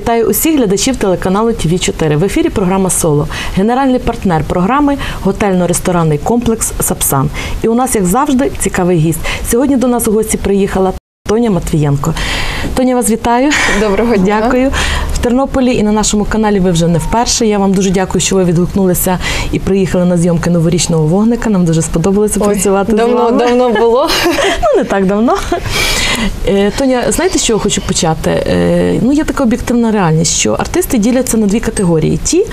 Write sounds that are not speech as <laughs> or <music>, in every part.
Вітаю усіх глядачів телеканалу ТВ 4 В ефірі програма Соло. Генеральний партнер програми готельно-ресторанний комплекс Сапсан. І у нас, як завжди, цікавий гість. Сьогодні до нас у гості приїхала Тоня Матвієнко. Тоня, вас вітаю. Доброго дня. Дякую. В Тернополі і на нашому каналі ви вже не вперше. Я вам дуже дякую, що ви відгукнулися і приїхали на зйомки новорічного вогника. Нам дуже сподобалося Ой, працювати з давно, вами. давно було. <laughs> Ну, не так давно. Е, Тоня, знаєте, з чого хочу почати? Е, Ну, є така об'єктивна реальність, що артисти діляться на дві категорії: ті,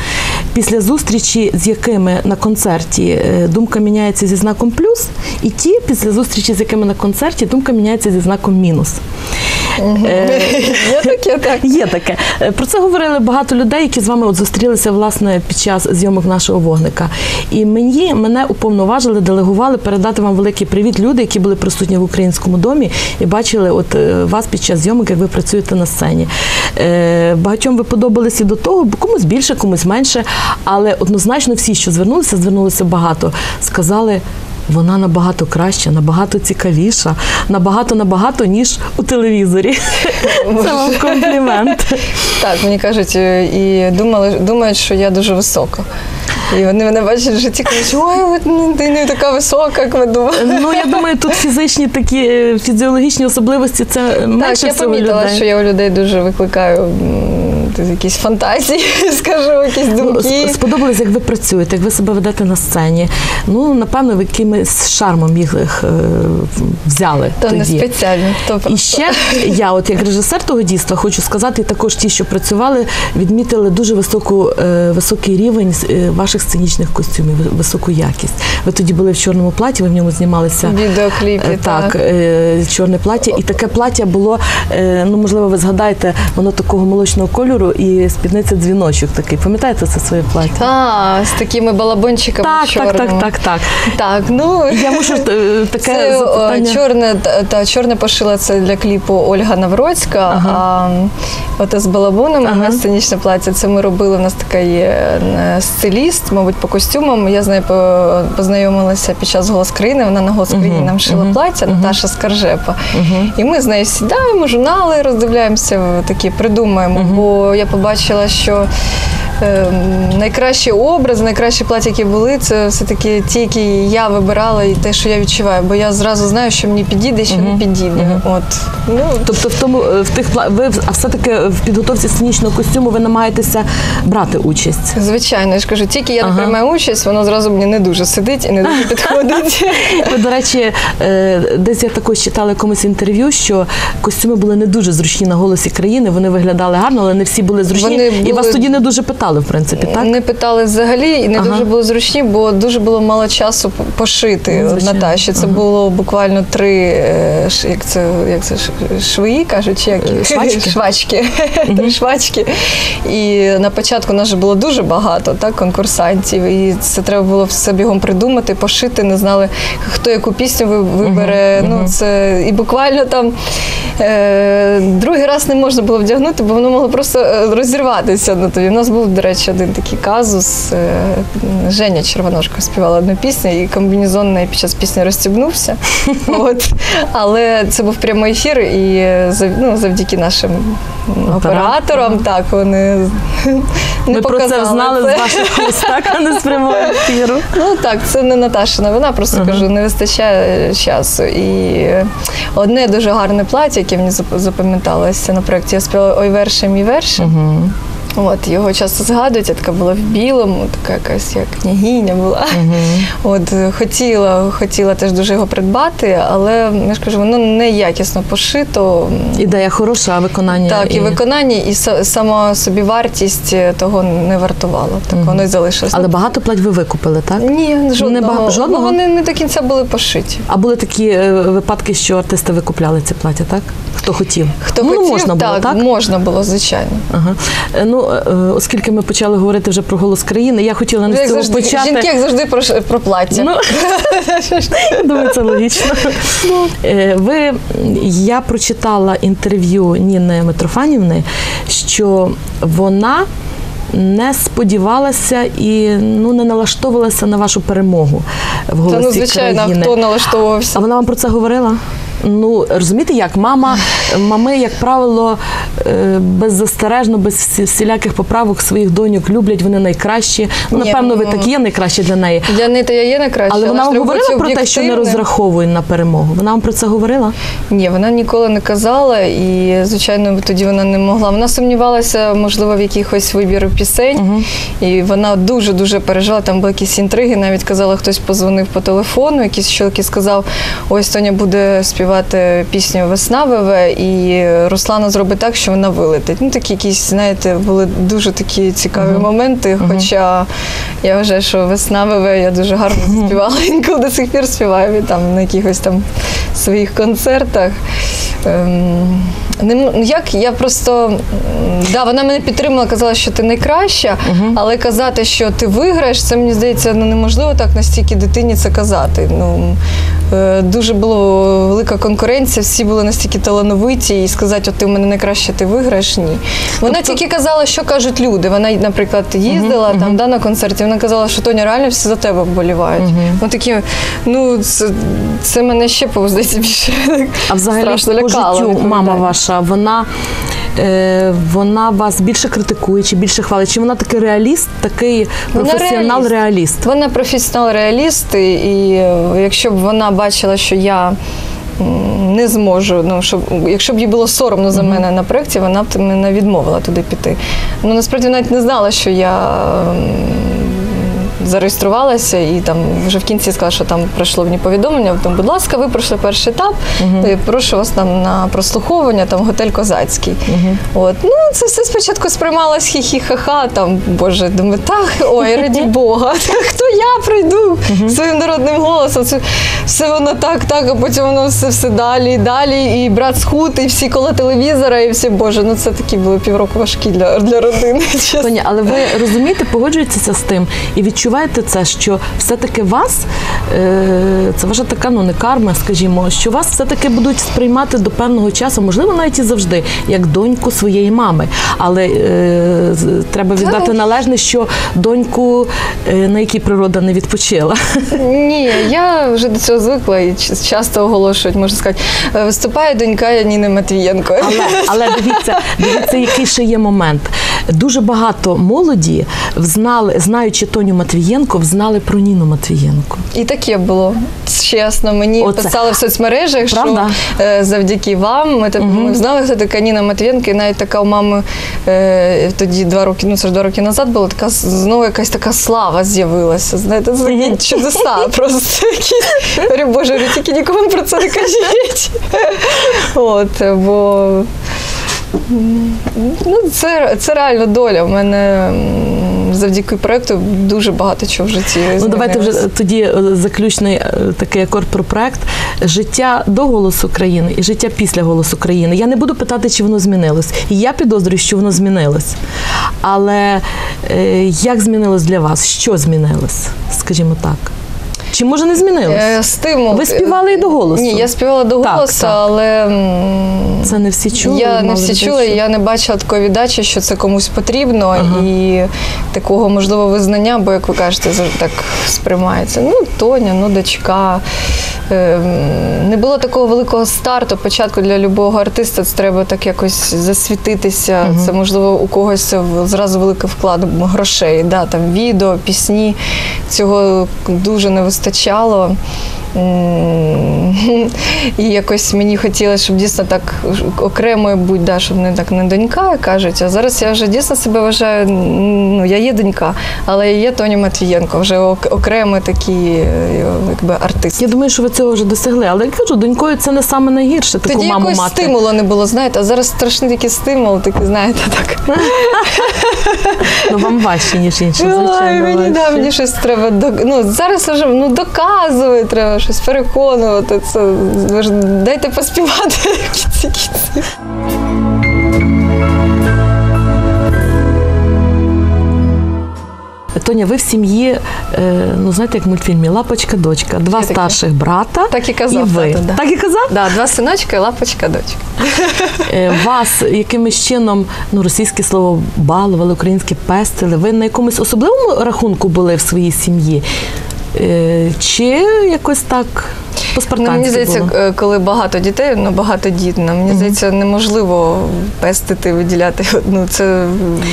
після зустрічі, з якими на концерті е, думка міняється зі знаком плюс, і ті, після зустрічі, з якими на концерті думка міняється зі знаком мінус. <laughs> Є таке, так. Є таке. Про це говорили багато людей, які з вами от зустрілися власне під час зйомок нашого вогника. І мені мене уповноважили, делегували передати вам великий привіт. Люди, які були присутні в українському домі і бачили от е, вас під час зйомок, як ви працюєте на сцені. Е, Багатьом ви подобалися до того, бо комусь більше, комусь менше. Але однозначно всі, що звернулися, звернулися багато, сказали. Вона набагато краща, набагато цікавіша, набагато набагато ніж у телевізорі. Це вам комплімент. Так, мені кажуть, е, і думали, думають, що я дуже висока. І вони мене бачать в житті кажуть, ой, ну, ти не така висока, як ми думали. Ну я думаю, тут фізичні такі е, фізіологічні особливості це Так, менше я помітила, людей. що я у людей дуже викликаю якісь фантазії, <laughs> скажу, якісь Ну, думки. сп- сподобалось, як ви працюєте, як ви себе ведете на сцені. Ну, напевно, ви якимось шармом їх е, взяли. То не тоді. спеціально, то І ще я, от як режисер того дійства, хочу сказати, і також ті, що працювали, відмітили дуже високу, е, високий рівень е, ваших сценічних костюмів, високу якість. Ви тоді були в чорному платі, ви в ньому знімалися. Відеокліпі, Е, Так, так. е, чорне плаття. І таке плаття було, е, ну можливо, ви згадаєте, воно такого молочного кольору і спідниця дзвіночок такий. Пам'ятаєте це своє плаття? А, з такими балабончиками Так, так, так, так, так. Так, ну Я мушу е, таке Це запитання. чорне та, чорне пошила це для кліпу Ольга Навроцька. А от з балабонами Ага. ага. сценічне плаття. Це ми робили. У нас така є е, стиліст, мабуть, по костюмам. Я з нею познайомилася під час голос країни. Вона на голос країни нам шила плаття, Наташа Скаржепа. І ми з нею сідаємо, журнали роздивляємося, такі придумаємо. Бо я побачила, що. Ем, найкращі образи, найкращі плаття, які були, це все-таки ті, які я вибирала, і те, що я відчуваю. Бо я зразу знаю, що мені підійде, що не підійде. От ну Тобто в тому е, в тих ви а все-таки в підготовці сценічного костюму ви намагаєтеся брати участь. звичайно, я ж кажу, тільки я Ага. не приймаю участь, воно зразу мені не дуже сидить і не дуже <laughs> підходить. До речі, е, десь я також читала якомусь інтерв'ю, що костюми були не дуже зручні на голосі країни. Вони виглядали гарно, але не всі були зручні. І вас тоді не дуже питали, в принципі, так? Не питали взагалі і не Ага. дуже були зручні, бо дуже було мало часу пошити Ну, звичайно. Наташі. Це було буквально три е, як це, як це ш- швиї, кажуть, чи як Е, швачки? <laughs> швачки. три швачки. І на початку нас було дуже багато так, конкурсантів, і це треба було все бігом придумати, пошити. Не знали, хто яку пісню ви- вибере. Ну це і буквально там. Е, другий раз не можна було вдягнути, бо воно могло просто е, розірватися на тобі. У нас був, до речі, один такий казус. Е, Женя Червоножко співала одну пісню, і комбінезон неї під час пісні розстібнувся. <laughs> От. Але це був прямий ефір, і е, ну, завдяки нашим операторам, так, вони не Ми про це показали знали це. з ваших уст, так, а не з прямого ефіру. Ну так, це не Наташина вина, просто кажу, не вистачає часу. І одне дуже гарне плаття, яке мені запам'яталося на проєкті, я співала Ой верше, мій верше. От його часто згадують, я така була в білому, така якась як княгиня була. От е, хотіла, хотіла теж дуже його придбати, але я ж кажу, воно неякісно пошито. Ідея хороша, а виконання. Так, і виконання, і сама собі вартість того не вартувало. Так воно і залишилось. Але багато плать ви викупили, так? Ні, жодного. бага- жодного? Ну, вони не до кінця були пошиті. А були такі е, випадки, що артисти викупляли ці плаття, так? Хто хотів? Хто ну, хотів, можна було, так, так? можна було, звичайно. Ага. Е, Ну, е, оскільки ми почали говорити вже про голос країни, я хотіла не Як з цього почати. жінки, як завжди, про, про плаття. Ну, думаю, це логічно. Е, Ви, я прочитала інтерв'ю Ніни Митрофанівни, що вона не сподівалася і ну не налаштовувалася на вашу перемогу в Та голосі ну звичайно, країни. хто налаштовувався? А вона вам про це говорила? Ну розумієте, як мама, мами, як правило, е, беззастережно, без всіляких поправок своїх доньок люблять, вони найкращі. Ну, напевно, ви ну, такі є найкращі для неї. Для неї то я є найкраще. Але вона вам говорила про те, що не розраховує на перемогу. Вона вам про це говорила? Ні, вона ніколи не казала, і звичайно, тоді вона не могла. Вона сумнівалася, можливо, в якихось вибір пісень, і вона дуже дуже переживала. Там були якісь інтриги. Навіть казала, хтось позвонив по телефону, якийсь чоловік і сказав: ось Тоня буде співати пісню Весна ВВ, і Руслана зробить так, що вона вилетить. Ну такі якісь, знаєте, були дуже такі цікаві моменти. Хоча я вважаю, що весна ВВ я дуже гарно співала. <laughs> Інколи до сих пір співаю і там на якихось там своїх концертах. Ем, не ну, як я просто да, вона мене підтримала, казала, що ти найкраща, але казати, що ти виграєш, це мені здається ну, неможливо так настільки дитині це казати. Ну, е, дуже була велика конкуренція, всі були настільки талановиті, і сказати, от ти в мене найкраще, ти виграєш, ні. Вона тільки казала, що кажуть люди. Вона, наприклад, їздила там да, на концерті, вона казала, що Тоня, реально всі за тебе вболівають. Ми такі, ну, це, це мене ще здається, більше А взагалі страшно по лякало. життю мама відповідально. Ваша, вона, е, вона вас більше критикує, чи більше хвалить? Чи вона такий реаліст, такий професіонал-реаліст? Вона професіонал-реаліст, і, і якщо б вона бачила, що я не зможу, ну щоб якщо б їй було соромно за мене на проєкті, вона б мене відмовила туди піти. Ну насправді навіть не знала, що я. Зареєструвалася і там вже в кінці сказала, що там пройшло мені повідомлення. Там, будь ласка, ви пройшли перший етап. і Прошу вас там на прослуховування, там готель Козацький. От ну це все спочатку сприймалось хі-хі-ха-ха. Там боже, думаю, так, ой, раді <laughs> Бога, <laughs> хто я прийду своїм народним голосом. Це все воно так, так, а потім воно все все далі і далі. І брат схуд, і всі коло телевізора, і всі боже, ну це такі були півроку важкі для, для родини. <laughs> чесно. Але ви розумієте, погоджуєтеся з тим і відчуваєте це, що все-таки вас, е, це ваша така ну не карма, скажімо, що вас все-таки будуть сприймати до певного часу, можливо, навіть і завжди, як доньку своєї мами. Але е, треба віддати належне, що доньку, е, на якій природа не відпочила. Ні, я вже до цього звикла і часто оголошують, можна сказати, «Е, виступає донька Ніни Матвієнко. Але, але дивіться, дивіться, який ще є момент. Дуже багато молоді взнали, знаючи Тоню Матвієнко, взнали про Ніну Матвієнко. І таке було. Чесно, мені Оце. писали в соцмережах, Правда? що е, завдяки вам ми, тепер- ми знали, хто така Ніна Матвієнко, і навіть така у мами е, тоді два роки, ну це ж два роки назад було, така знову якась така слава з'явилася. Знаєте, це чудеса <laughs> просто якісь. Говорю, Боже, тільки нікому про це не кажіть. <laughs> От, бо ну, це, це реально доля. У мене завдяки проєкту дуже багато чого в житті. Ну давайте вже тоді е, заключний е, такий акорд про проект. Життя до голосу країни і життя після голосу країни. Я не буду питати, чи воно змінилось. І я підозрюю, що воно змінилось. Але е, як змінилось для вас? Що змінилось? Скажімо так. Чи може не змінилось? Е, Стимул. Ви співали і до голосу? Ні, я співала до голосу, так. але м, Це не всі чули. я не всі чула, і я не бачила такої віддачі, що це комусь потрібно, і такого можливо визнання, бо як ви кажете, так сприймається. Ну, Тоня, ну дочка. Ем, Не було такого великого старту. Початку для любого артиста це треба так якось засвітитися. Це можливо у когось зразу великий вклад грошей. Да, там відео, пісні. Цього дуже не вистачало. <laughs> І якось мені хотілося, щоб дійсно так окремою будь, да, щоб не так не донька, як кажуть. А зараз я вже дійсно себе вважаю. Ну, я є донька, але я є Тоня Матвієнко, вже ок- окремий такий е, якби артист. Я думаю, що ви цього вже досягли. Але я кажу, донькою це не саме найгірше таку Тоді маму якогось мати. стимулу не було, знаєте, а зараз страшний такий стимул, такий, знаєте, так. <laughs> Ну вам важче, ніж іншим, звичайно. мені, щось треба ну зараз вже ну доказувати, треба щось переконувати. Це ви ж дайте поспівати в кінці кінців. Тоня, ви в сім'ї, е, ну знаєте, як в мультфільмі Лапочка, дочка, два Є старших брата. Так і казав і ви. тато, да. Так і казав? Да, два синочка і лапочка, дочка. Е, Вас якимось чином, ну російське слово балували, українське пестили. Ви на якомусь особливому рахунку були в своїй сім'ї? Е, Чи якось так Ну, мені здається, було? е, коли багато дітей, ну багатодітна, мені здається, неможливо пестити, виділяти одну <laughs> це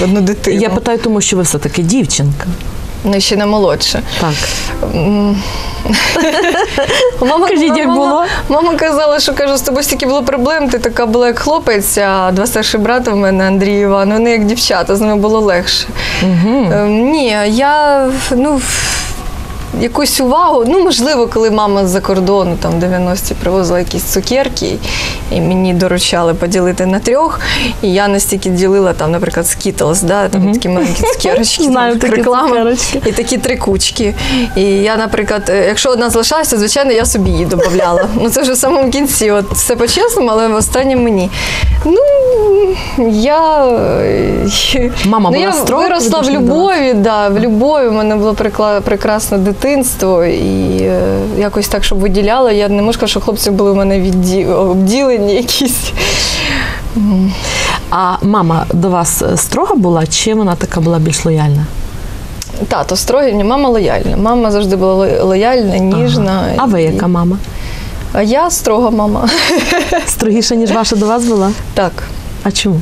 одну дитину. Я питаю, тому що ви все-таки дівчинка. Ну, ще не молодше. Так. <laughs> Мама, Кажіть, як було? Мама казала, що каже, з тобою стільки було проблем, ти така була як хлопець, а два старші брати в мене, Андрій і Іван, вони як дівчата, з ними було легше. Угу. Ем, Ні, я ну. Якусь увагу, ну можливо, коли мама з-за кордону там в 90-ті привозила якісь цукерки, і мені доручали поділити на трьох. І я настільки ділила там, наприклад, Skittles, да, там такі маленькі цукерочки, Знаю там, такі реклама, цукерочки. і такі три кучки. І я, наприклад, е, якщо одна залишалася, звичайно, я собі її додавала. <laughs> Ну це вже в самому кінці. От все по-чесному, але в останнє мені. Ну я, е, Мама ну, була я виросла в по любові, да, в любові. У мене було прикла- прекрасне дитинство, і е, якось так, щоб виділяла. Я не можу сказати, що хлопці були в мене відді... обділені якісь. А мама до вас е, строга була, чи вона така була більш лояльна? Тато строгий, ні, мама лояльна. Мама завжди була лояльна, ніжна. Ага. А ви яка мама? А я строга мама. Строгіша, ніж ваша до вас була? Так. А чому?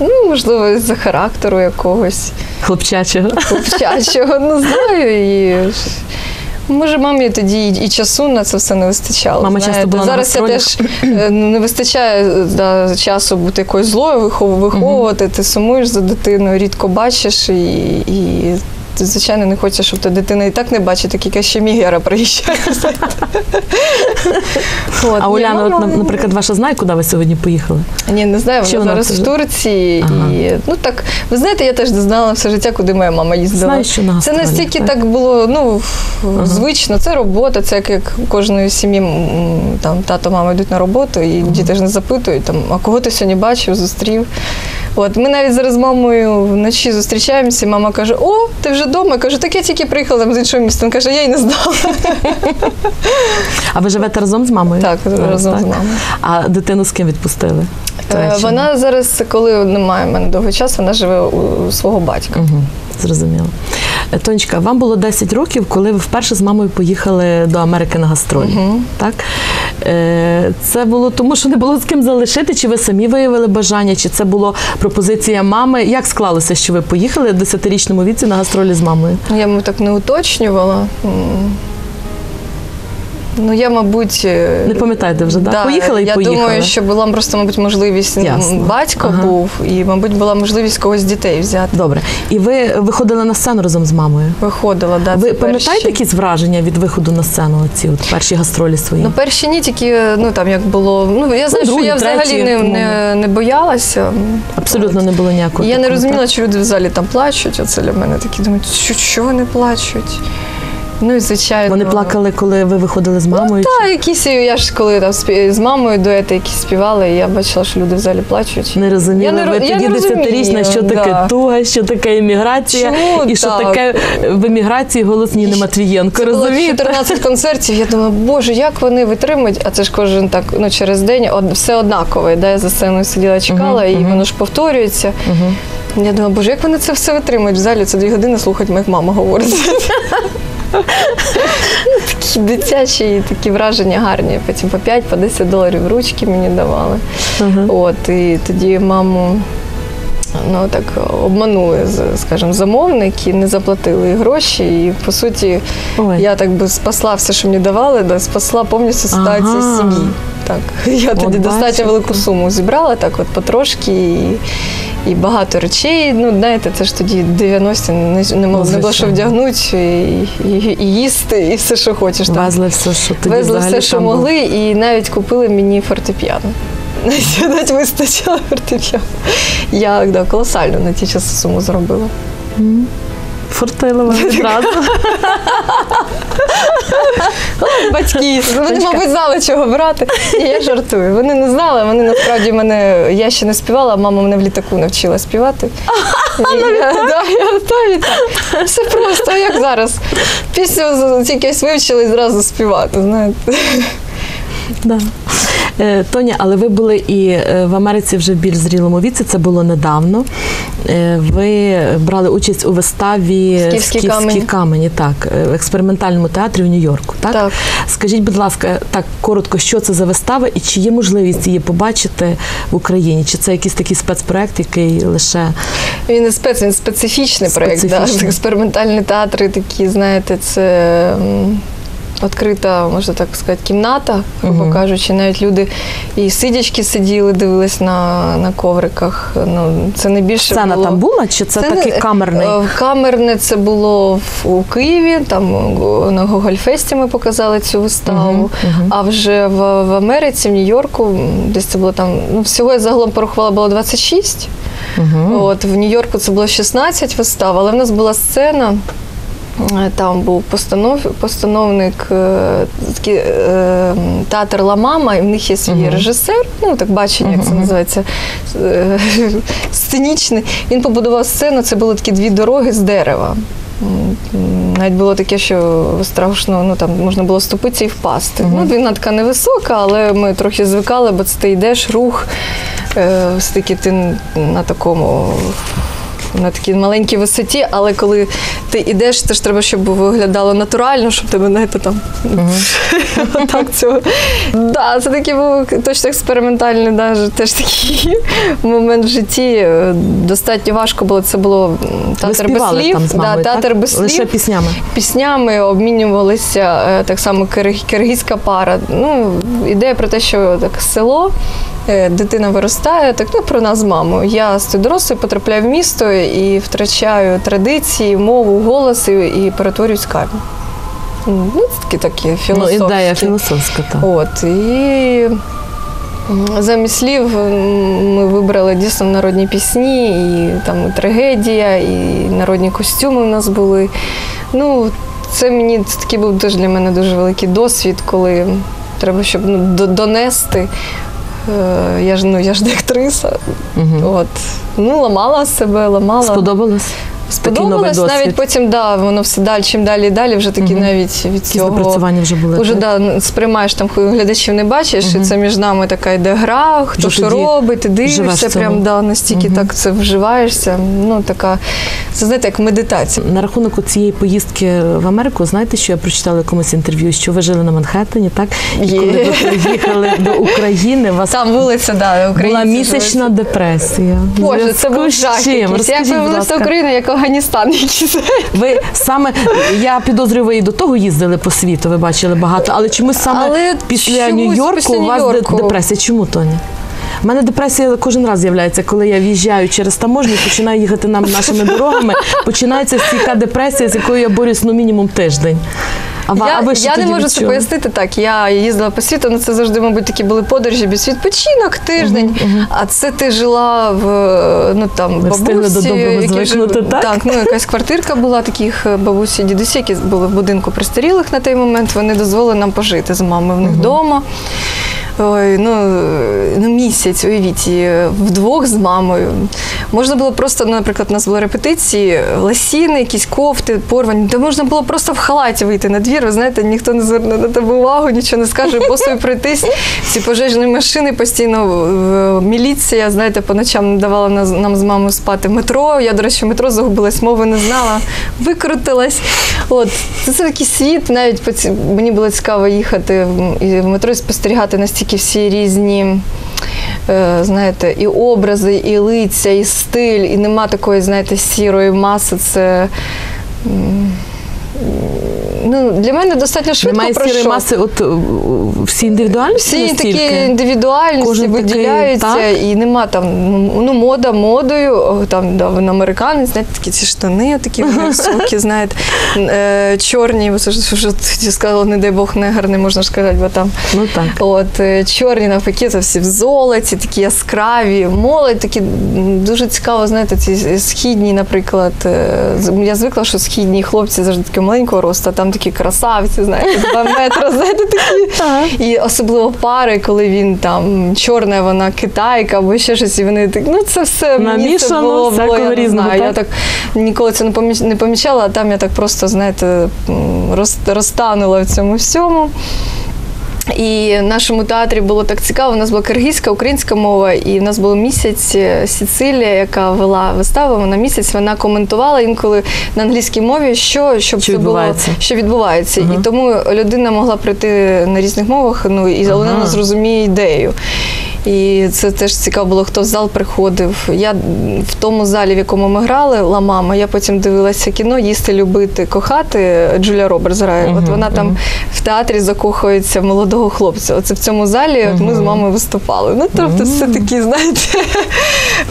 Ну, можливо, з-за характеру якогось Хлопчачого. хлопчачого, ну знаю. І... Може, мамі тоді і, часу на це все не вистачало. Мама часто була Зараз на я теж е, ну, не вистачає да, часу бути якоюсь злою, виховувати. виховувати. Ти сумуєш за дитиною, рідко бачиш і. і ти, звичайно, не хочеш, щоб та дитина і так не бачить, так яка ще Мігера приїжджає. <laughs> От, А ні, Уляна, от, мама- на- наприклад, ваша знає, куди ви сьогодні поїхали? ні, не знаю, Чи вона вона зараз в Турції. Ага. І, ну так, ви знаєте, я теж не знала все життя, куди моя мама їздила. Знаю, що на це гастролях, настільки так? так було ну, звично, це робота, це як, як у кожної сім'ї м, там, тато, мама йдуть на роботу, і діти ж не запитують, там, а кого ти сьогодні бачив, зустрів. От, ми навіть зараз з мамою вночі зустрічаємося, мама каже: О, ти вже вдома? Я кажу, так я тільки приїхала там з іншого міста. Він каже, я й не знала. <laughs> А ви живете разом з мамою? Так, Зараз, разом з мамою. А дитину з ким відпустили? Е, Вона зараз, коли немає в мене довго часу, вона живе у свого батька. Угу, зрозуміло. Е, Тонечка, вам було 10 років, коли ви вперше з мамою поїхали до Америки на гастролі. Угу. Так? Е, Це було тому, що не було з ким залишити, чи ви самі виявили бажання, чи це була пропозиція мами? Як склалося, що ви поїхали в 10-річному віці на гастролі з мамою? Я йому так не уточнювала. Ну, я, мабуть. е, Не пам'ятаєте вже, да? Поїхали і я поїхали. думаю, що була просто, мабуть, можливість Ясно. батько Ага. був, і, мабуть, була можливість когось дітей взяти. Добре. І ви виходили на сцену разом з мамою? Виходила, да. ви пам'ятаєте перші. якісь враження від виходу на сцену, ці от перші гастролі свої? Ну, перші ні, тільки ну там як було. Ну я знаю, другі, що я взагалі треті, не, ну. не, не боялася. Абсолютно не було ніякого. І я не розуміла, чи люди в залі там плачуть. Оце для мене такі думають, що, що вони плачуть. Ну і звичайно. Вони плакали, коли ви виходили з мамою? чи- Та, якісь я ж коли там спі- з мамою дуети якісь співали, і я бачила, що люди в залі плачуть. Не Я не ви тоді десятирічна, що розумію, таке да. туга, що таке еміграція, Чому і що так? таке в еміграції голос Ніни Матвієнко. Розумієте? 14 концертів. Я думаю, боже, як вони витримують? А це ж кожен так ну через день од- все однакове. Да? Я за сценою сиділа, чекала, і воно ж повторюється. Я думаю, боже, як вони це все витримують в залі? Це дві години слухати, як мама говорить. Такі дитячі такі враження гарні. Потім по 5 по 10 доларів ручки мені давали. Ага. От, і тоді маму ну, так обманули, скажімо, замовники, не заплатили гроші. І по суті, Ой. я так би спасла все, що мені давали, да, спасла повністю ситуацію Ага. сім'ї. Так, <laughs> я тоді достатньо велику суму зібрала, так от потрошки. І, і багато речей. Ну, знаєте, це ж тоді 90-ті не, не, Ну, не було що вдягнути, і, і, і їсти, і все, що хочеш. там. Везли все, що тоді Везли все, що могли, було. і навіть купили мені фортепіано. <laughs> Навіть, вистачило фортепіано. Я да, колосально на ті часи суму зробила. Фортила вам <laughs> відразу. Батьки, вони, мабуть, знали, чого брати. Ні, я жартую. Вони не знали, вони насправді мене. Я ще не співала, а мама мене в літаку навчила співати. <laughs> І я, да, я готові так. Все просто, як зараз. Пісню з- тільки вивчили і зразу співати. знаєте. Да. Е, Тоня, але ви були і е, в Америці вже в більш зрілому віці, це було недавно. Е, Ви брали участь у виставі «Скіфські «Скіфські камені». камені», так, в експериментальному театрі в Нью-Йорку. Так? Так. Скажіть, будь ласка, так коротко, що це за вистава і чи є можливість її побачити в Україні? Чи це якийсь такий спецпроект, який лише Він не спец, він специфічний проєкт. Да. Специфічний. Експериментальні театри такі, знаєте, це. Відкрита, можна так сказати, кімната, грубо Мгм. кажучи, навіть люди і сидячки сиділи, дивились на, на ковриках. Ну, це не більше сцена було... там була, чи це, не- такий камерний? е, Камерне це було в- у Києві, там на Гогольфесті ми показали цю виставу. Мгм, мгм. А вже в, в Америці, в Нью-Йорку, десь це було там, ну, всього я загалом порахувала, було 26. Мгм. От в Нью-Йорку це було 16 вистав, але в нас була сцена. Е, Там був постанов, постановник е, такий, е, театр Ла Мама, і в них є свій Мгм. режисер, ну так бачення, як це називається, <laughs> сценічний. Він побудував сцену, це були такі дві дороги з дерева. Навіть було таке, що страшно, ну там можна було ступитися і впасти. Мгм. Ну, вона така невисока, але ми трохи звикали, бо це ти йдеш, рух, все-таки ти на такому. На такій маленькій висоті, але коли ти йдеш, то ж треба, щоб виглядало натурально, щоб тебе знаєте, там <laughs> так цього. Да, це такий був точно експериментальний, теж такий <laughs> момент в житті. Достатньо важко було. Це було театр без слів. театр без слів Лише піснями. піснями обмінювалися е, так само кир- киргизька пара. Ну, ідея про те, що так село. Е, Дитина виростає, так ну про нас з мамою. Я стою дорослою, потрапляю в місто і втрачаю традиції, мову, голос і, перетворююсь камінь. Ну, це такі такі Ну, ідея філософська. Так. От і замість слів ми вибрали дійсно народні пісні, і там і трагедія, і народні костюми в нас були. Ну, це мені це такий був дуже для мене дуже великий досвід, коли треба, щоб ну, донести. Е, Я ж ну я ж не актриса. Угу. От ну ламала себе, ламала. Сподобалось? Сподобалось, досвід. навіть потім, да, воно все далі, чим далі і далі, вже такі Мгм. навіть від Якісь цього. напрацювання вже були. Уже да, сприймаєш там глядачів не бачиш, Мгм. і це між нами така йде гра, хто що робить, ти дивишся, прям да, настільки Мгм. так це вживаєшся. Ну така, це знаєте, як медитація. На рахунок цієї поїздки в Америку, знаєте, що я прочитала якомусь інтерв'ю, що ви жили на Манхеттені, так? І Є. коли ви приїхали до України, вас Там вулиця, да, була місячна депресія. Боже, це був жах. чим? якийсь. Як Розкажіть, будь виявилася. Україна, як Афганістан якийсь. Ви саме я підозрюю, ви і до того їздили по світу. Ви бачили багато, але чомусь саме Але після Нью-Йорку у вас Нью-Йорку. депресія. Чому Тоня? У мене депресія кожен раз з'являється, коли я в'їжджаю через таможню, починаю їхати нам нашими дорогами. Починається стійка депресія, з якою я борюсь ну мінімум тиждень. А, Я, а ви що я не можу це пояснити так. Я їздила по світу, але це завжди, мабуть, такі були подорожі без відпочинок, тиждень. А це ти жила в ну там Ви бабусі, які звикнути, жив- так? Так, ну якась квартирка була таких е, бабусі, дідусі, які були в будинку пристарілих на той момент. Вони дозволили нам пожити з мамою в них вдома. Ой, ну, е, ну місяць, уявіть, е, вдвох з мамою. Можна було просто, ну, наприклад, у нас були репетиції, ласіни, якісь кофти, порвані, де можна було просто в халаті вийти на двір. Ви знаєте, ніхто не зверне на тебе увагу, нічого не скаже, босою пройтись. Ці пожежні машини постійно міліція, знаєте, по ночам не давала нам з мамою спати метро. Я, до речі, метро загубилась, мови не знала, викрутилась. От це, такий світ. Навіть по ці- мені було цікаво їхати в- метро і спостерігати настільки всі різні. е, Знаєте, і образи, і лиця, і стиль, і нема такої, знаєте, сірої маси. Це ну, для мене достатньо швидко Немає сірої пройшов. маси, от е, всі індивідуальності Всі такі настільки? індивідуальності Кожен такий, виділяються, так? і нема там ну мода модою. Там да, він американець, знаєте, такі ці штани, такі високі, <laughs> знаєте, е, чорні. Вже сказала, не дай Бог, негр, не можна ж сказати, бо там. Ну так. От е, чорні навпаки, це всі в золоті, такі яскраві, молодь, такі дуже цікаво, знаєте, ці східні, наприклад. е, Я звикла, що східні хлопці завжди такі маленького росту, а там такі красавці, знаєш, два метри, зайде такі. І особливо пари, коли він там чорна, вона китайка або ще щось, і вони так, ну це все мені це було, було, я не знаю. Я так? ніколи це не поміч- помічала, а там я так просто, знаєте, розтанула в цьому всьому. І в нашому театрі було так цікаво. У нас була киргизька, українська мова, і в нас був місяць е, Сіцилія, яка вела виставу. Вона місяць вона коментувала інколи на англійській мові, що щоб Що це відбувається. було що відбувається. Ага. І тому людина могла прийти на різних мовах, ну і але Ага. вона зрозуміє ідею. І це теж цікаво було, хто в зал приходив. Я в тому залі, в якому ми грали, Ла Мама, я потім дивилася кіно Їсти, любити, кохати. Джулія Робертс грає. От вона там мгм. в театрі закохується в молодого хлопця. Оце в цьому залі от ми з мамою виступали. Ну, тобто, все такі, знаєте,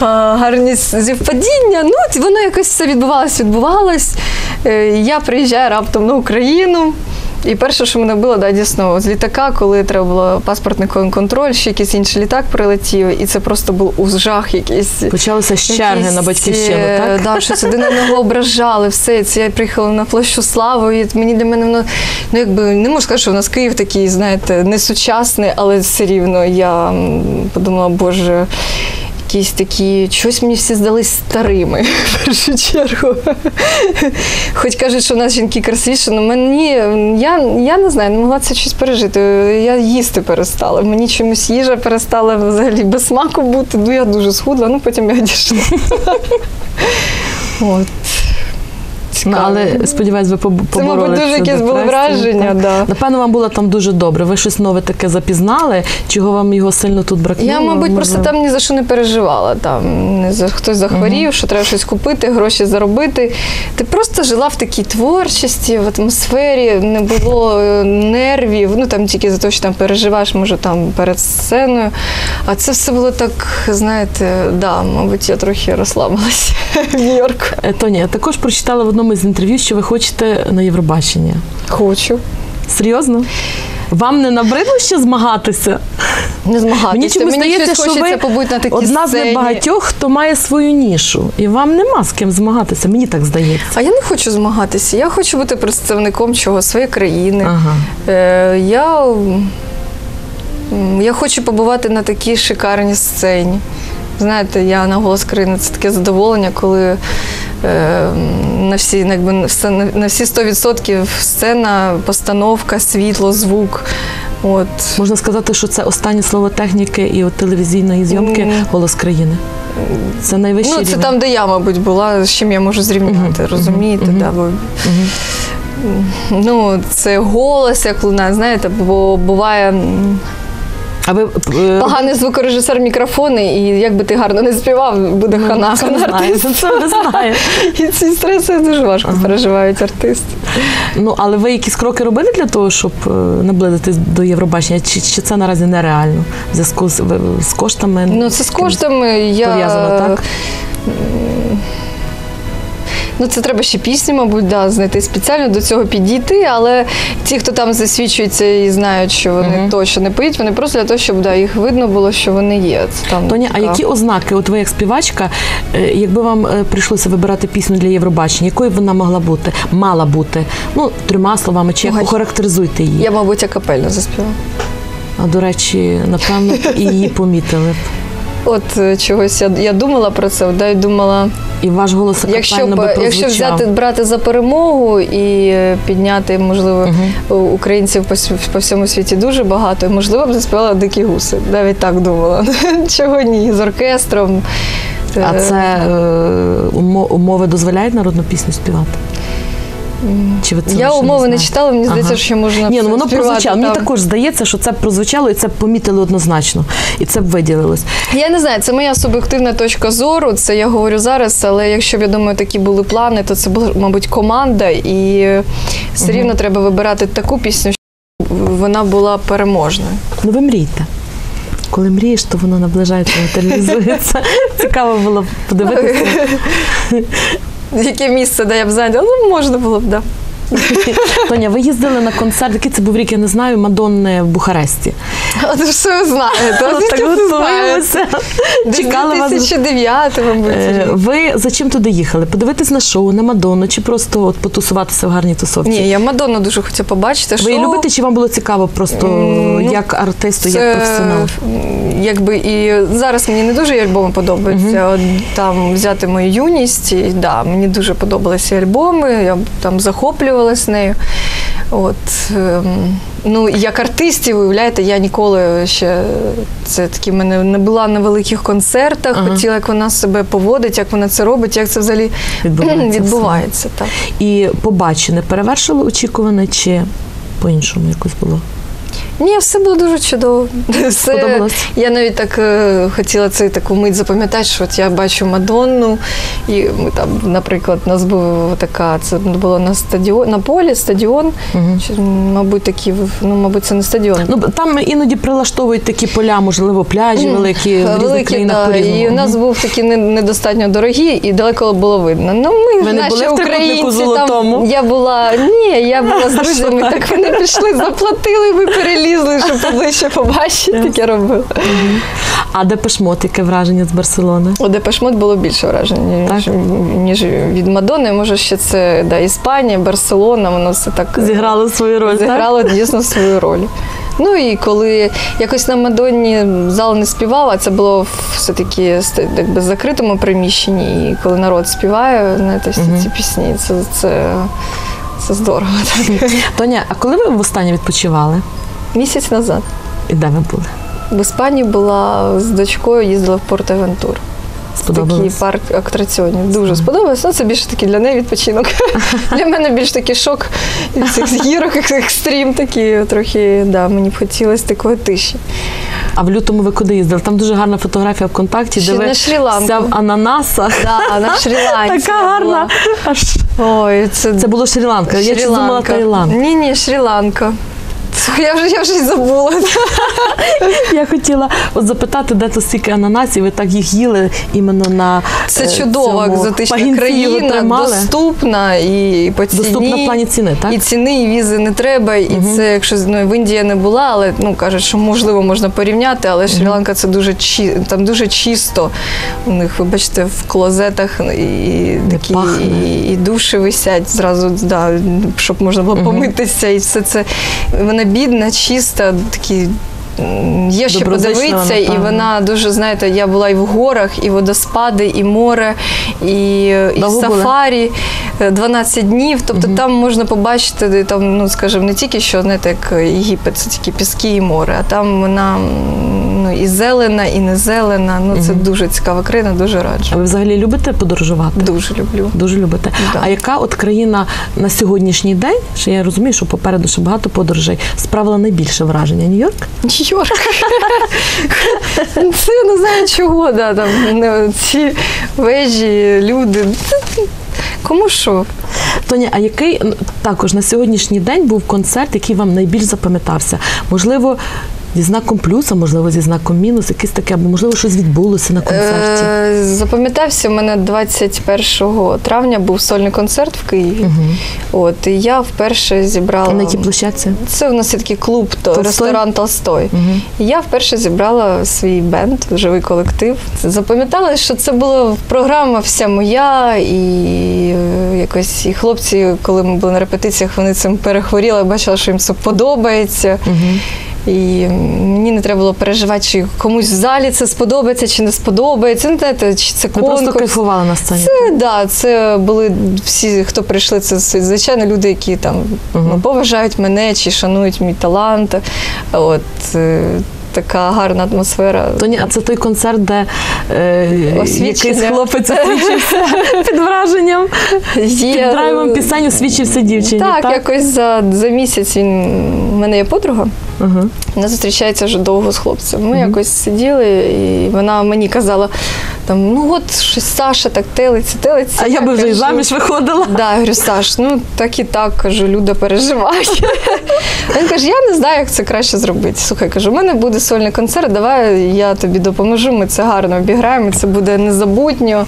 <laughs> гарні зівпадіння. Ну, воно якось все відбувалось, відбувалось. Е, Я приїжджаю раптом на Україну. І перше, що мене було, да, дійсно, з літака, коли треба було паспортний контроль, ще якийсь інший літак прилетів, і це просто був ужах якийсь. Почалися з черги Якісь, на батьківщину, е, так? Да, щось один одного ображали, все. Це я приїхала на площу Слави, і мені для мене воно, ну якби не можу сказати, що у нас Київ такий, знаєте, не сучасний, але все рівно я подумала, боже. Якісь такі, щось мені всі здались старими <laughs> в першу чергу. Хоч кажуть, що у нас жінки красивіші, але мені я, я не знаю, не могла це щось пережити. Я їсти перестала. Мені чомусь їжа перестала взагалі без смаку бути. Ну я дуже схудла, ну потім я <laughs> дійшла. От. Ну, Цікаво. але сподіваюсь, ви побороли Це, мабуть, дуже якесь було враження, да. Напевно, вам було там дуже добре. Ви щось нове таке запізнали, чого вам його сильно тут бракнуло? Я, мабуть, просто там ні за що не переживала. Там не за хтось захворів, що треба щось купити, гроші заробити. Ти просто жила в такій творчості, в атмосфері, не було е, нервів. Ну там тільки за те, що там переживаєш, може там перед сценою. А це все було так, знаєте, да, мабуть, я трохи розслабилася <laughs> в Нью-Йорку. Е, Тоня, я також прочитала в одному з інтерв'ю, що ви хочете на Євробачення. Хочу. Серйозно? Вам не набридло ще змагатися? Не змагатися. Мені чомусь здається, щось що ви побути на такій одна з небагатьох, хто має свою нішу, і вам нема з ким змагатися. Мені так здається. А я не хочу змагатися. Я хочу бути представником чого своєї країни. Ага. Е, я, я хочу побувати на такій шикарній сцені. Знаєте, я на голос країни це таке задоволення, коли на всі, якби, на всі 100% сцена, постановка, світло, звук. От. Можна сказати, що це останнє слово техніки і от телевізійної зйомки голос країни. Це найвищий Ну, це рівень. там, де я, мабуть, була, з чим я можу зрівняти, Мгм, розумієте? мгм, Да, бо, Мгм. ну, це голос, як луна, знаєте, бо буває. А ви е, Поганий звукорежисер мікрофони, і як би ти гарно не співав, буде хана. Ну, це ми хана це ми знаємо. І ці стреси дуже важко переживають артисти. Ну, але ви якісь кроки робили для того, щоб е, наблизитись до Євробачення? Чи, чи це наразі нереально в зв'язку з, з коштами? Ну, це з коштами я. пов'язано, так? Ну, це треба ще пісні, мабуть, да, знайти спеціально до цього підійти, але ті, хто там засвідчується і знають, що вони Мгм. точно не поють, вони просто для того, щоб да, їх видно було, що вони є. Це там Тоня, а така- які ознаки, от ви як співачка, е, якби вам е, прийшлося вибирати пісню для Євробачення, якою б вона могла бути, мала бути? Ну, трьома словами, чи як Ой. охарактеризуйте її? Я, мабуть, акапельно заспівала. А до речі, напевно, і її помітили б. От е, чогось я, я думала про це, да, і думала. І ваш голос Якщо, би якщо взяти брати за перемогу і е, підняти, можливо, у- українців по, по всьому світі дуже багато, можливо, б заспівала дикі гуси. Навіть так думала. <laughs> Чого ні? З оркестром. А Е, це е, умови дозволяють народну пісню співати? Чи ви це Я умови не знаєте? читала, мені здається, що можна Ні, ну воно прозвучало. Мені також здається, що це прозвучало і це помітили однозначно. І це б виділилось. Я не знаю, це моя суб'єктивна точка зору. Це я говорю зараз. Але якщо б я думаю, такі були плани, то це була, мабуть, команда, і все рівно треба вибирати таку пісню, щоб вона була переможною. Ну ви мрійте. Коли мрієш, то воно наближається, матеріалізується. <laughs> Цікаво було подивитися. <laughs> Яке місце, де я б зайняла? Ну, можна було б, да. Тоня, ви їздили на концерт, який це був рік, я не знаю, Мадонни в Бухаресті. <laughs> Ж все знаєте. Ну, От так готуємося. Чекали вас. 2009, мабуть. Е, Ви за чим туди їхали? Подивитись на шоу, на Мадонну, чи просто от потусуватися в гарній тусовці? Ні, я Мадонну дуже хотіла побачити. Ви її любите, чи вам було цікаво просто ну, як артисту, Це, як професіоналу? м, Якби і зараз мені не дуже і альбоми подобаються. От Там взяти мою юність, і да, мені дуже подобалися альбоми, я там захоплювалась нею. От, ем, ну, як артистів, уявляєте, я ніколи ще це такі мене не була на великих концертах, Ага. хотіла, як вона себе поводить, як вона це робить, як це взагалі Відбувається <clears throat> відбувається так. І побачене перевершило очікуване, чи по-іншому якось було? Ні, все було дуже чудово. <laughs> Все, я навіть так е, хотіла цей таку мить запам'ятати, що от я бачу Мадонну, і ми там, наприклад, у нас була така, це було на стадіон, на полі, стадіон. Мгм. Чи, мабуть, такі, ну, мабуть, це не стадіон. Ну там іноді прилаштовують такі поля, можливо, пляжі великі в різних Великі, країнах да, і у нас був такі недостатньо дорогі, і далеко було видно. Ну, ми, не наші були українці, золотому? там, я була, ні, я була з <laughs> друзями, так? так вони пішли, заплатили, ми перелізли, <laughs> щоб <laughs> поближче побачити, таке робили. А Депешмот, яке враження з Барселони? У Депешмот було більше враження, ніж, ніж від Мадонни. Може, ще це да, Іспанія, Барселона, воно все так Зіграло свою роль, так? зіграло дійсно свою роль. Ну і коли якось на Мадонні зал не співав, а це було все-таки в закритому приміщенні, і коли народ співає, знаєте, всі ці пісні, це, це, це здорово. Так. Тоня, а коли ви востаннє відпочивали? Місяць назад І де ви були? в Іспанії була з дочкою, їздила в Порт-Авентур. Такий парк атракціонів. Дуже сподобалось. Ну, це більше такий для неї відпочинок. <laughs> Для мене більш такий шок від цих гірок, екстрім такий. Трохи, да, мені б хотілося такої тиші. А в лютому ви куди їздили? Там дуже гарна фотографія в контакті, Ще де ви вся в ананасах. Да, на Шрі-Ланці. <laughs> Така гарна. Аж Ой, це, це було Шрі-Ланка. Я думала Таїланд. Ні, ні, Шрі-Ланка. Я вже, я вже й забула. <laughs> Я хотіла от запитати, де то стільки ананасів, ви так їх їли іменно на Це е, чудова цьому екзотична пагінці країна, доступна і по ціні. Доступна в плані ціни, так? І ціни, і візи не треба. І це, якщо ну, в Індії я не була, але ну кажуть, що можливо можна порівняти, але Шрі-Ланка це дуже чи там дуже чисто. У них, вибачте, в клозетах і такі і, і душі висять зразу, да, щоб можна було помитися, і все це вона бідна, чиста, такі. Є Доброзична подивитися, і вона дуже, знаєте, я була і в горах, і водоспади, і море, і, і сафарі. Е, 12 днів. Тобто там можна побачити, там, ну скажімо, не тільки що знаєте, як Єгипет, це тільки піски і море, а там вона ну, і зелена, і не зелена. Ну це дуже цікава країна, дуже А ви взагалі любите подорожувати? Дуже люблю. Дуже любите. Да. А яка от країна на сьогоднішній день, що я розумію, що попереду ще багато подорожей, справила найбільше враження? Нью-Йорк? <laughs> Нью-Йорк. Це не знаю чого, да, там ці вежі, люди. Кому що? Тоня, а який також на сьогоднішній день був концерт, який вам найбільш запам'ятався? Можливо, зі знаком плюс, а можливо, зі знаком мінус, якесь таке, або можливо щось відбулося на концерті. Е, Запам'ятався, у мене 21 травня був сольний концерт в Києві. От, і я вперше зібрала. На якій площадці? Це у нас є такий клуб, то Толстой? ресторан Толстой. І я вперше зібрала свій бенд, живий колектив. Запам'ятала, що це була програма вся моя, і е, якось і хлопці, коли ми були на репетиціях, вони цим перехворіли, бачила, що їм це подобається. І мені не треба було переживати, чи комусь в залі це сподобається, чи не сподобається. Ну, знаєте, чи це Ви просто кайфували на сцені. Це да, це були всі, хто прийшли, це звичайно люди, які там угу. поважають мене чи шанують мій талант. От е, така гарна атмосфера. Тоні, а це той концерт, де е, якийсь хлопець освічився <laughs> під враженням. Є, Під драйвом пісень освічився дівчині. Так, Так, якось за, за місяць він в мене є подруга. Ага. Вона зустрічається вже довго з хлопцем. Ми якось сиділи, і вона мені казала: там, ну от щось Саша так телиться, телиться. А я би вже і заміж виходила. Да, я говорю, Саш, ну так і так кажу, Люда переживає. Він каже: я не знаю, як це краще зробити. Слухай, кажу, у мене буде сольний концерт, давай я тобі допоможу. Ми це гарно обіграємо, це буде незабутньо.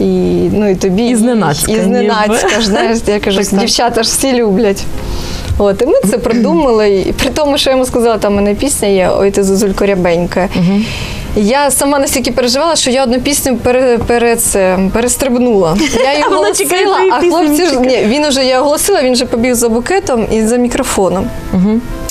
І, ну, і тобі, І зненацька, І зненацька. ж, Знаєш, я кажу, Так, дівчата ж всі люблять. От, і ми це придумали. І при тому, що я йому сказала, там у мене пісня є Ой, ти зозулько рябенька. Я сама настільки переживала, що я одну пісню пере, пере, це, перестрибнула. Я <laughs> її оголосила, а хлопці ж ні, він уже я оголосила, він вже побіг за букетом і за мікрофоном.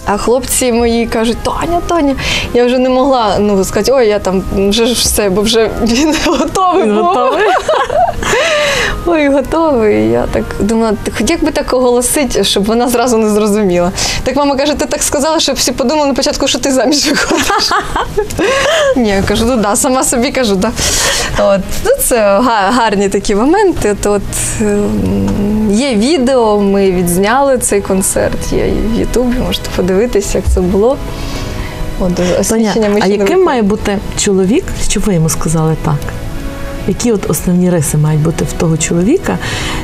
А хлопці мої кажуть, Таня, Таня, я вже не могла ну, сказати, ой, я там вже ж все, бо вже він <laughs> готовий. Він був. готовий. <laughs> Ой, готовий. Я так думала, хоч як би так оголосити, щоб вона зразу не зрозуміла. Так мама каже, ти так сказала, щоб всі подумали на початку, що ти заміж виходиш. <laughs> Ні, я кажу, ну да, сама собі кажу, да. От. Ну, це га- гарні такі моменти. От, ем, є відео, ми відзняли цей концерт, є і в Ютубі, можете подивитися, як це було. От, освічення ми а не яким має бути чоловік, щоб ви йому сказали так? Які от основні риси мають бути в того чоловіка,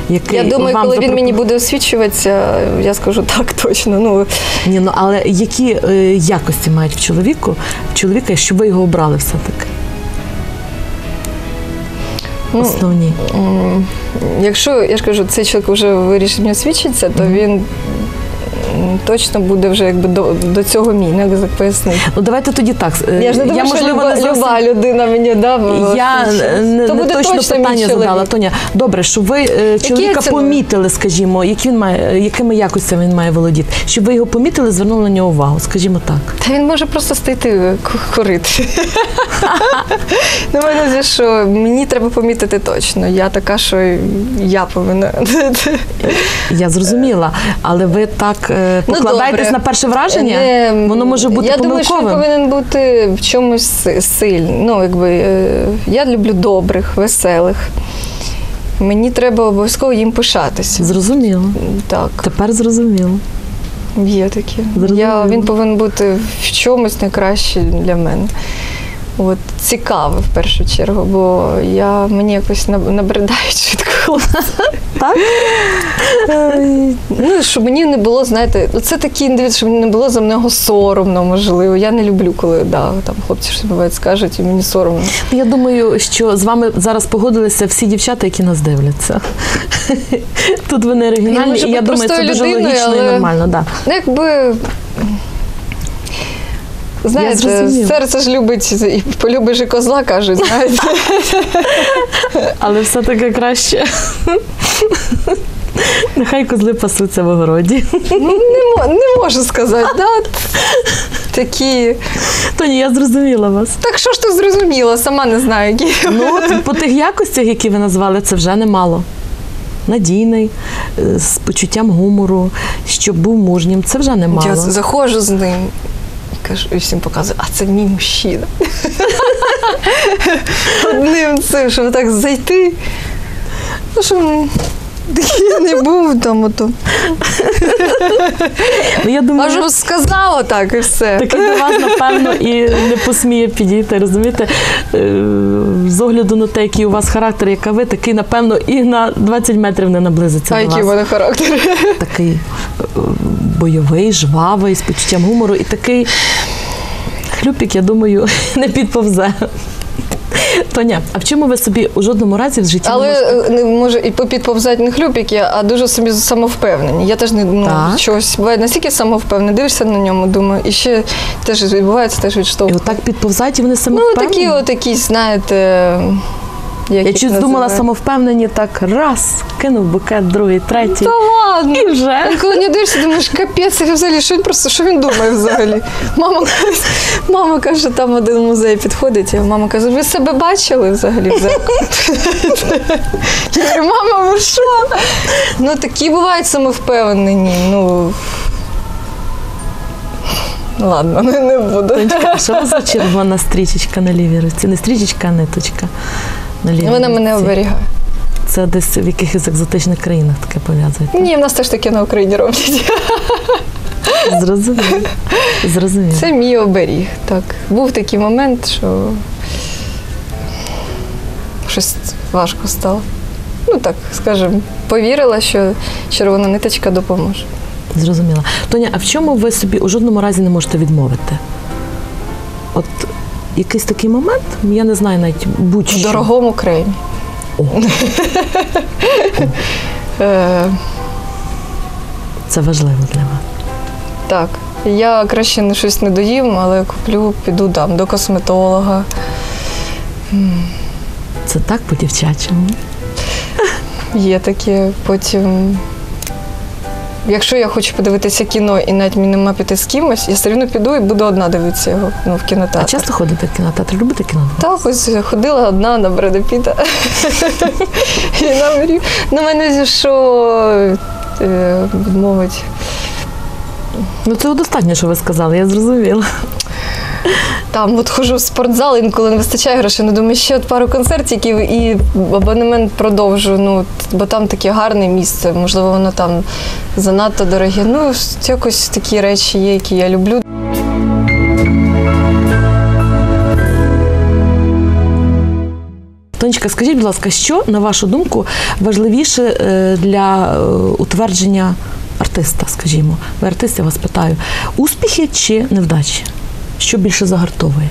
який Я думаю, вам коли він мені буде освічуватися, я скажу так <laughs> точно. Ну, Ні, ну але які е, якості мають в чоловіку, в чоловіка, щоб ви його обрали все-таки? Ну, Основні. М, Якщо я ж кажу, цей чоловік вже вирішив не освічитися, то він точно буде вже якби до, до цього мій, ну, так пояснити. Ну давайте тоді так. е, Я ж не думаю, що можливо, люба, не люба людина мені да, Я не, то не буде точно точно питання задала. Тоня, добре, щоб ви е, чоловіка ціною? помітили, скажімо, які він має, якими якостями він має володіти, щоб ви його помітили, звернули на нього увагу, скажімо так. Та він може просто стояти ку- курити. <laughs> На мене, що мені треба помітити точно. Я така, що я повинна. Я зрозуміла, але ви так е, Ну, на перше враження? Не, Воно може бути Я думаю, що він повинен бути в чомусь си- сильним. Ну, якби, е, я люблю добрих, веселих. Мені треба обов'язково їм пишатися. Зрозуміло. Так, Тепер зрозуміло. є такі. Зрозуміло. Я, він повинен бути в чомусь найкраще для мене. От, цікавий в першу чергу, бо я, мені якось наб- набридають <laughs> швидко. Так? Ну, щоб мені не було, знаєте, ну, це такий індивід, щоб мені не було за мною соромно, можливо. Я не люблю, коли да, там хлопці щось бувають скажуть, і мені соромно. Я думаю, що з вами зараз погодилися всі дівчата, які нас дивляться. <laughs> Тут Я оригінальні, і я думаю, це дуже людиною, логічно і нормально. Да. Ну, якби. Знаєте, серце ж любить і полюбиш і козла, кажуть, знаєте. <laughs> Але все-таки краще. Нехай козли пасуться в огороді. Ну, не, не можу сказати, да? Такі. Тоні, я зрозуміла вас. Так що ж ти зрозуміла, сама не знаю, які. Ну, от по тих якостях, які ви назвали, це вже немало. Надійний, е, з почуттям гумору, щоб був мужнім, це вже немало. Я заходжу з ним кажу, і всім показую, а це мій мужчина. Одним цим, щоб так зайти. Ну, щоб такий не був там ото. Ну, я думаю, Аж розказала так і все. Такий до вас, напевно, і не посміє підійти, розумієте? Е, З огляду на те, який у вас характер, яка ви, такий, напевно, і на 20 метрів не наблизиться А до який вас. мене характер? Такий бойовий, жвавий, з почуттям гумору і такий хлюпік, я думаю, <laughs> не підповзе. Тоня, а в чому ви собі у жодному разі в житті не Але можете? е, не може і попідповзати не хлюпіки, а дуже собі самовпевнені. Я теж не ну, чогось буває настільки самовпевнений, дивишся на ньому, думаю, і ще теж відбувається теж І відштовхування. отак підповзають, і вони Ну, самовпевнені? такі от якісь, знаєте, як Я чуть думала самовпевнені, так раз, кинув букет, другий, третій. Та ладно. І вже. І коли не дивишся, думаєш, капець, це взагалі, що він просто, що він думає взагалі? Мама, каже- мама каже, там один музей підходить, а мама каже, ви себе бачили взагалі в? Я говорю, мама, ви що? Ну такі бувають самовпевнені. Ну, ладно, не, не буду. Тонечка, а що за червона стрічечка на лівій руці? Не стрічечка, а ниточка. Вона мене оберігає. Це десь в якихось екзотичних країнах таке пов'язуєте. Ні, в нас теж таке на Україні роблять. <laughs> Зрозуміло. Зрозуміло. Це мій оберіг. Так. Був такий момент, що щось важко стало. Ну так, скажімо, повірила, що червона ниточка допоможе. Зрозуміла. Тоня, а в чому ви собі у жодному разі не можете відмовити? Якийсь такий момент, я не знаю навіть будь-що. дорогому кремі. О. <laughs> Е, Це важливо для вас. Так. Я краще не щось не доїм, але куплю, піду там до косметолога. Це так по-дівчачому. Є таке. Потім. Якщо я хочу подивитися кіно і навіть мені нема піти з кимось, я все одно піду і буду одна дивитися його ну, в А часто ходите в кінотеатр? Любите кіно? Так, ось ходила одна на Бреда Піта. <laughs> І на, на мене зійшов що відмовить. Ну цього достатньо, що ви сказали, я зрозуміла. Там от хожу в спортзал, інколи не вистачає грошей. Ну думаю, ще от пару концертиків і абонемент продовжу. Ну, бо там таке гарне місце. Можливо, воно там занадто дороге. Ну, якось такі речі є, які я люблю. Тонечка, скажіть, будь ласка, що, на вашу думку, важливіше е, для е, утвердження артиста, скажімо? Ви артист, я вас питаю, успіхи чи невдачі? Що більше загартовує?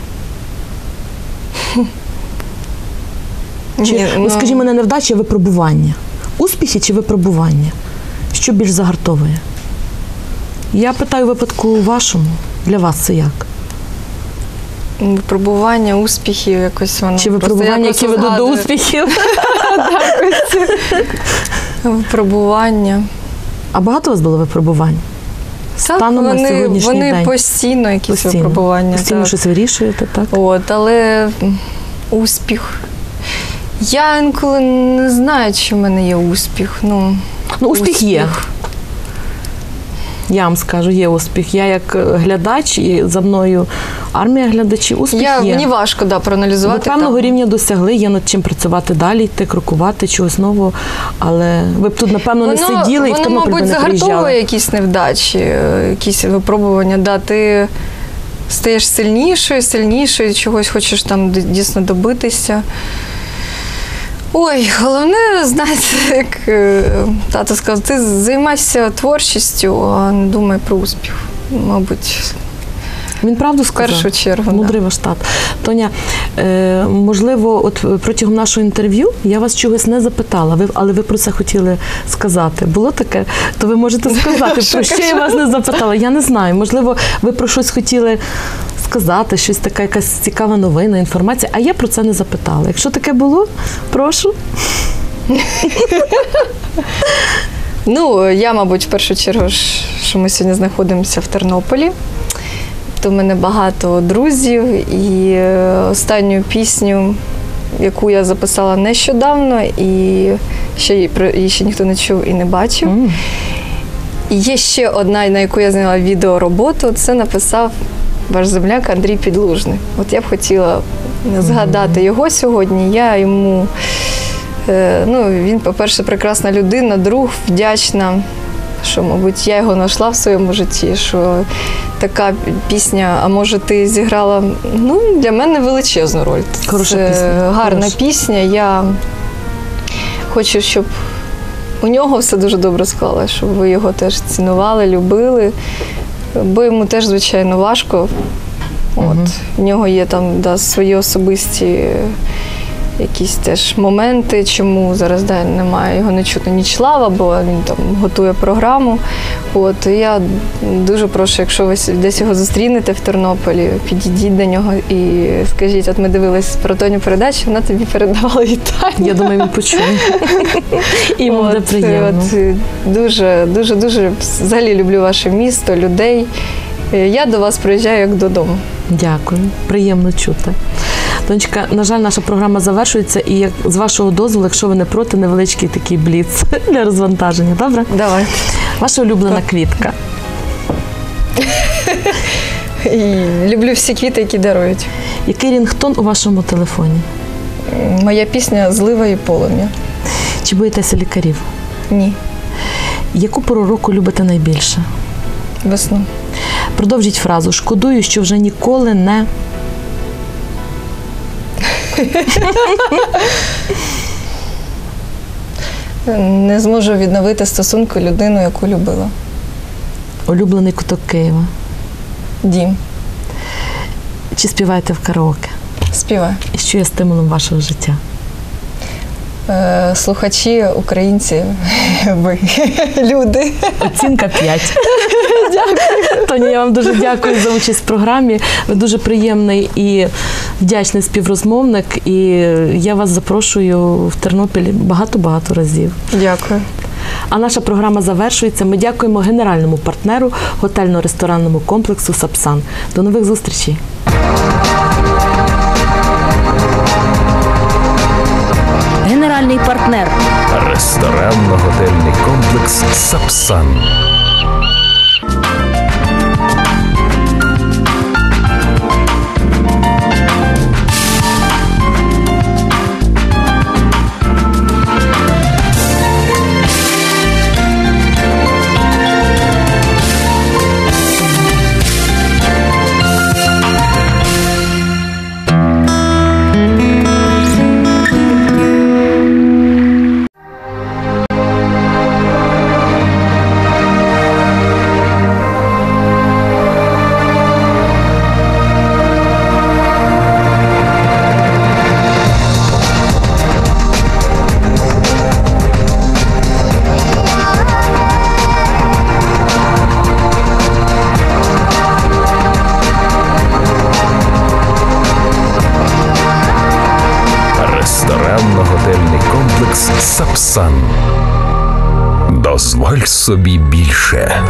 Чи, Ні, ну, скажімо, не невдачі, а випробування. Успіхи чи випробування? Що більш загартовує? Я питаю випадку вашому. Для вас це як? Випробування, успіхи, якось воно. Чи випробування, які ведуть до успіхів? <laughs> <laughs> Випробування. А багато у вас було випробувань? Станом на вони, сьогоднішній вони день. постійно якісь Постійно. випробування. Постійно так. щось вирішуєте, так? От, але успіх. Я інколи не знаю, чи в мене є успіх. Ну, Ну, успіх є. Я вам скажу, є успіх. Я як е, глядач і за мною армія глядачів. Успіх Я, є. мені важко да, проаналізувати. певного там. рівня досягли, є над чим працювати далі, йти, крокувати чогось нового. Але ви б тут, напевно, не сиділи і в воно, мабуть, не загартовує якісь невдачі, е, якісь випробування. Да, ти стаєш сильнішою, сильнішою, чогось хочеш там дійсно добитися. Ой, головне, знаєте, як е, тато сказав, ти займайся творчістю, а не думай про успіх. Мабуть, Він правду в першу чергу. Мудрий ваш тат. Тоня, е, можливо, от протягом нашого інтерв'ю я вас чогось не запитала, ви, але ви про це хотіли сказати. Було таке? То ви можете <laughs> сказати, про що я вас не запитала. Я не знаю. Можливо, ви про щось хотіли сказати, щось така якась цікава новина, інформація, а я про це не запитала. Якщо таке було, прошу. <laughs> Ну, я, мабуть, в першу чергу, що ми сьогодні знаходимося в Тернополі. То в мене багато друзів, і е, останню пісню, яку я записала нещодавно, і ще її, ще ніхто не чув і не бачив. М. І є ще одна, на яку я зняла відеороботу, це написав ваш земляк Андрій Підлужний. От я б хотіла згадати його сьогодні. Я йому, е, ну, він, по-перше, прекрасна людина, друг, вдячна, що, мабуть, я його знайшла в своєму житті. Що така пісня, а може, ти зіграла ну, для мене величезну роль. Хороша Це пісня, Гарна хороша. пісня. Я хочу, щоб у нього все дуже добре склалося, щоб ви його теж цінували, любили. Бо йому теж, звичайно, важко. От. В нього є там да, свої особисті якісь теж моменти, чому зараз да, немає його не чутно нічлава, бо він там готує програму. От і я дуже прошу, якщо ви десь його зустрінете в Тернополі, підійдіть до нього і скажіть, от ми дивились про Тоню передачу, вона тобі передавала вітання. Я думаю, він почує. І йому буде приємно. От, дуже, дуже, дуже взагалі люблю ваше місто, людей. Е, Я до вас приїжджаю як додому. Дякую, приємно чути. Донечка, на жаль, наша програма завершується, і як з вашого дозволу, якщо ви не проти, невеличкий такий бліц <laughs> для розвантаження. Добре? Давай. Ваша улюблена квітка. І люблю всі квіти, які дарують. Який рінгтон у вашому телефоні? Моя пісня Злива і полум'я. Чи боїтеся лікарів? Ні. Яку пору року любите найбільше? Весну. Продовжіть фразу Шкодую, що вже ніколи не. Не зможу відновити стосунки людину, яку любила. Улюблений куток Києва. Дім. Чи співаєте в караоке? Співаю. І що є стимулом вашого життя? Е, Слухачі, українці, <laughs> ви, <laughs> люди. Оцінка 5. <laughs> Дякую. Тоні, я вам дуже дякую за участь в програмі. Ви дуже приємний і вдячний співрозмовник. І я вас запрошую в Тернопіль багато-багато разів. Дякую. А наша програма завершується. Ми дякуємо генеральному партнеру готельно-ресторанному комплексу Сапсан. До нових зустрічей. Генеральний партнер Ресторанно-готельний комплекс Сапсан. Собі більше.